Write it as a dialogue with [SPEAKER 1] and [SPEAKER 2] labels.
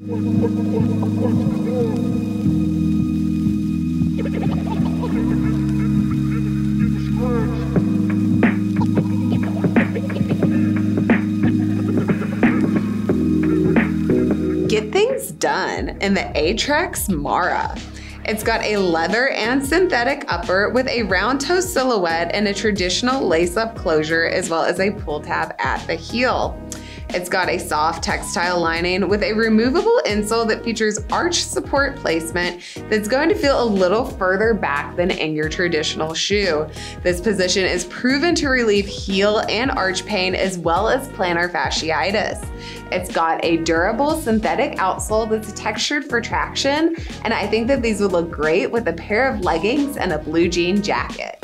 [SPEAKER 1] Get things done in the Aetrex Mara. It's got a leather and synthetic upper with a round toe silhouette and a traditional lace-up closure as well as a pull tab at the heel. It's got a soft textile lining with a removable insole that features arch support placement that's going to feel a little further back than in your traditional shoe. This position is proven to relieve heel and arch pain as well as plantar fasciitis. It's got a durable synthetic outsole that's textured for traction, and I think that these would look great with a pair of leggings and a blue jean jacket.